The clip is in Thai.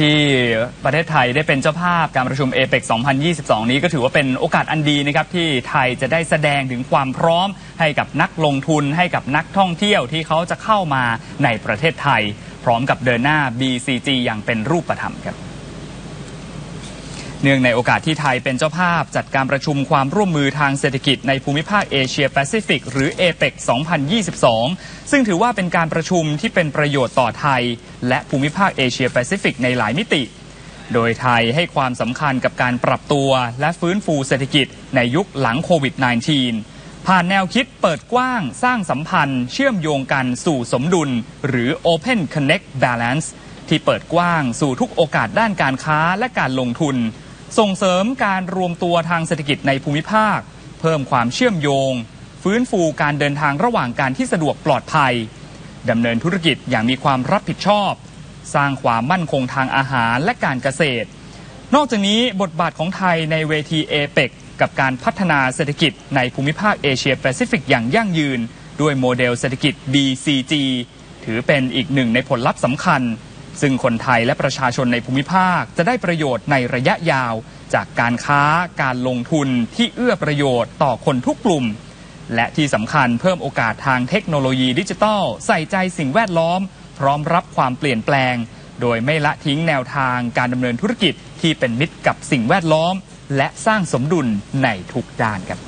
ที่ประเทศไทยได้เป็นเจ้าภาพการประชุมเอเปก2022 นี้ก็ถือว่าเป็นโอกาสอันดีนะครับที่ไทยจะได้แสดงถึงความพร้อม ให้กับนักลงทุนให้กับนักท่องเที่ยวที่เขาจะเข้ามาในประเทศไทย พร้อมกับเดินหน้า BCG อย่างเป็นรูปธรรมครับ เนื่องในโอกาสที่ไทยเป็นเจ้าภาพจัดการประชุมความร่วมมือทางเศรษฐกิจในภูมิภาคเอเชียแปซิฟิกหรือ APEC 2022 ซึ่งถือว่าเป็นการประชุมที่เป็นประโยชน์ต่อไทย และภูมิภาคเอเชียแปซิฟิกในหลายมิติ โดยไทยให้ความสำคัญกับการปรับตัวและฟื้นฟูเศรษฐกิจในยุคหลังโควิด -19 ผ่านแนวคิดเปิดกว้าง สร้างสัมพันธ์ เชื่อมโยงกันสู่สมดุล หรือ Open Connect Balance ที่เปิดกว้างสู่ทุกโอกาสด้านการค้าและการลงทุน ส่งเสริมการรวมตัวทางเศรษฐกิจในภูมิภาค เพิ่มความเชื่อมโยง ฟื้นฟูการเดินทางระหว่างการที่สะดวกปลอดภัยดำเนินธุรกิจอย่างมีความรับผิดชอบ สร้างความมั่นคงทางอาหารและการเกษตร นอกจากนี้บทบาทของไทยในเวทีเอเปกกับการพัฒนาเศรษฐกิจในภูมิภาคเอเชียแปซิฟิกอย่างยั่งยืน ด้วยโมเดลเศรษฐกิจ BCG ถือเป็นอีกหนึ่งในผลลัพธ์สำคัญ ซึ่งคนไทยและประชาชนในภูมิภาคจะได้ประโยชน์ในระยะยาว จากการค้าการลงทุนที่เอื้อประโยชน์ต่อคนทุกกลุ่ม และที่สำคัญเพิ่มโอกาสทางเทคโนโลยีดิจิทัล ใส่ใจสิ่งแวดล้อม พร้อมรับความเปลี่ยนแปลง โดยไม่ละทิ้งแนวทางการดำเนินธุรกิจที่เป็นมิตรกับสิ่งแวดล้อม และสร้างสมดุลในทุกด้านครับ